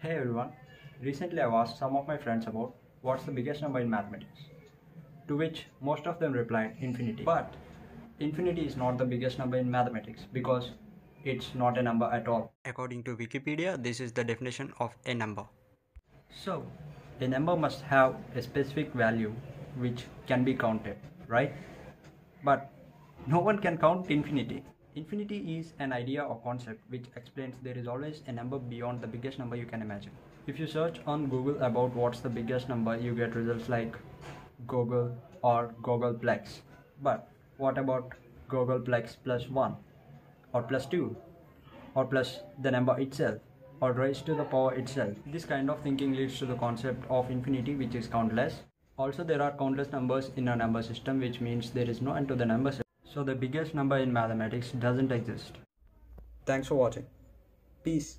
Hey everyone, recently I've asked some of my friends about what's the biggest number in mathematics. To which most of them replied infinity. But infinity is not the biggest number in mathematics because it's not a number at all. According to Wikipedia, this is the definition of a number. So, a number must have a specific value which can be counted, right? But no one can count infinity. Infinity is an idea or concept which explains there is always a number beyond the biggest number you can imagine. If you search on Google about what's the biggest number, you get results like Googol or Googolplex. But what about Googolplex plus 1 or plus 2 or plus the number itself or raised to the power itself? This kind of thinking leads to the concept of infinity which is countless. Also there are countless numbers in a number system which means there is no end to the number system. So the biggest number in mathematics doesn't exist. Thanks for watching. Peace.